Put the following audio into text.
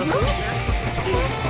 Oh,